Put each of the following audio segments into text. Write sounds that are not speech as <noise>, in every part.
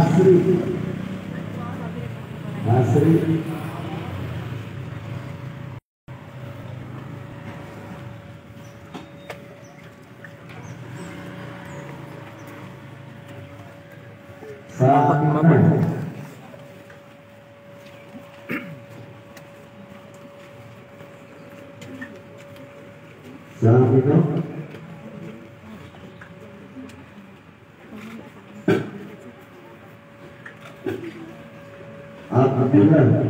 Asri Asri Fatimah Salamino Abdullah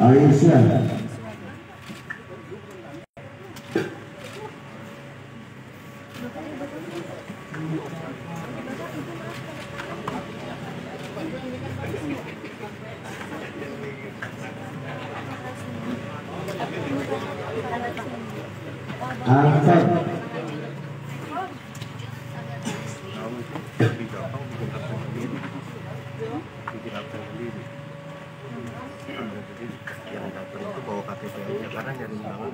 Aisyah Angkat bikin absen sendiri jadi yang datang itu bawa KTP aja karena nyari undangan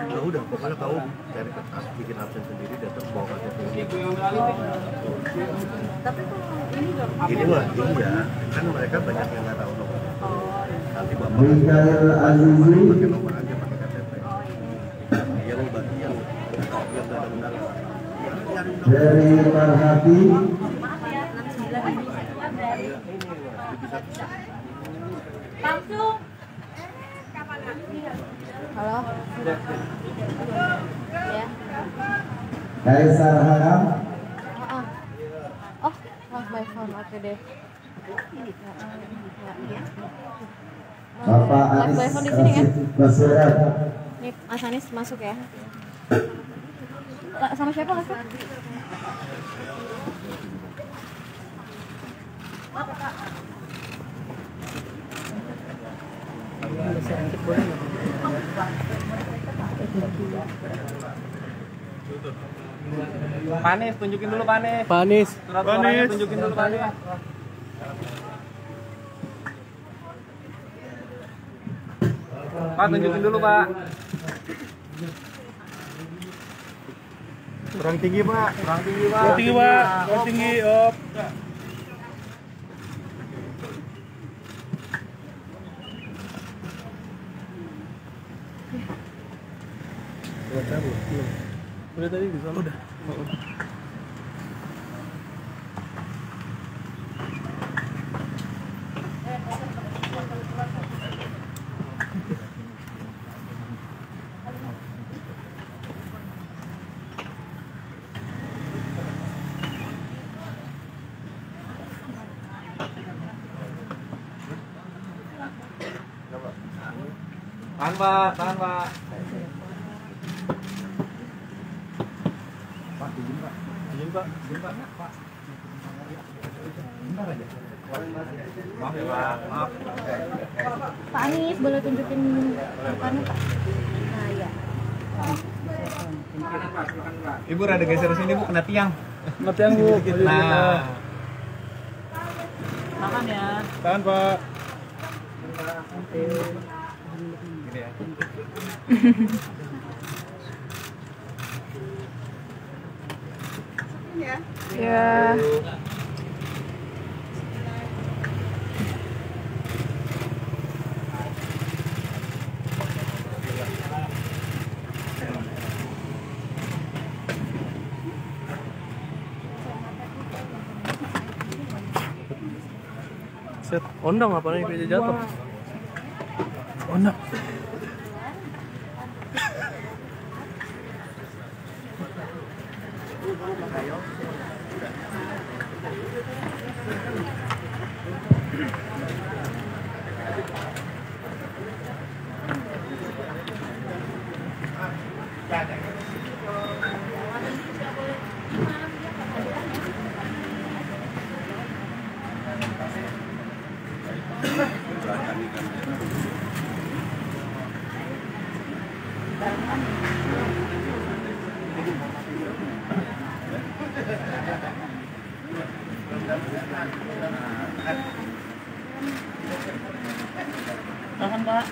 ya udah pokoknya tahu. Cari kertas bikin absen sendiri datang bawa KTP Tapi kalau ini dong. ini mah iya. Kan mereka banyak yang nggak tahu nomor. Nanti bapak pakai nomor aja pakai KTP yang bagi yang yang Dari Marhati Maaf ya, 69 ini dari langsung. Halo. Ya. Kaisar Oh, oh. oh, by phone oke deh. Ya, ya. Bapak Anies ya. Rasid Baswedan Nih, Mas Anies masuk ya. Sama siapa Mas? Panis, tunjukin dulu Panis. Panis. Surat suaranya tunjukin dulu Panis. Pak, tunjukin dulu Pak. kurang tinggi pak Kurang tinggi Pak. Kurang tinggi, Pak. Kurang tinggi, op. Udah tadi di sana. Udah. Tahan Pak, tahan Pak. Izin, Pak. Maaf ya Pak, maaf. Pak Anies boleh tunjukin mukanya Pak? Nah, ya. Ibu rada geser sini Bu, kena tiang. Ngerti yang, Bu. Nah, Tahan ya. Tahan, Pak. gini ya. <laughs> Ya. Set. Ondang apa nih bisa jatuh? Ondang. <laughs> Tahan, Pak.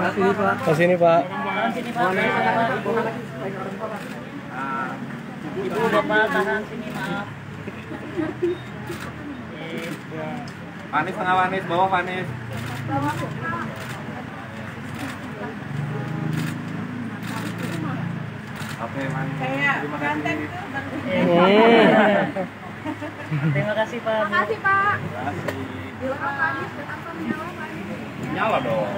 Ke sini, Pak. Tahan sini, Pak. Ah, Ibu, Bapak, tahan sini, maaf. Panis tengah panis, bawah panis. Oke, manis. Terima kasih. Terima kasih, Pak. Terima kasih. Nyala dong.